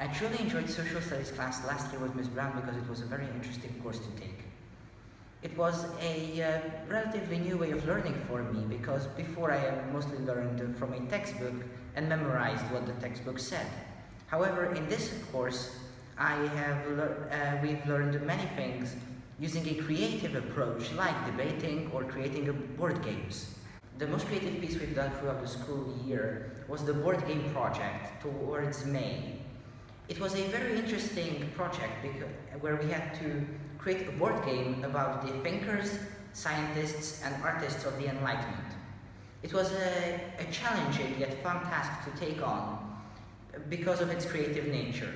I truly enjoyed social studies class last year with Ms. Brown because it was a very interesting course to take. It was a uh, relatively new way of learning for me because before I mostly learned from a textbook and memorized what the textbook said. However, in this course, I have uh, we've learned many things using a creative approach like debating or creating board games. The most creative piece we've done throughout the school year was the board game project towards May. It was a very interesting project because, where we had to create a board game about the thinkers, scientists, and artists of the Enlightenment. It was a, a challenging yet fun task to take on uh, because of its creative nature.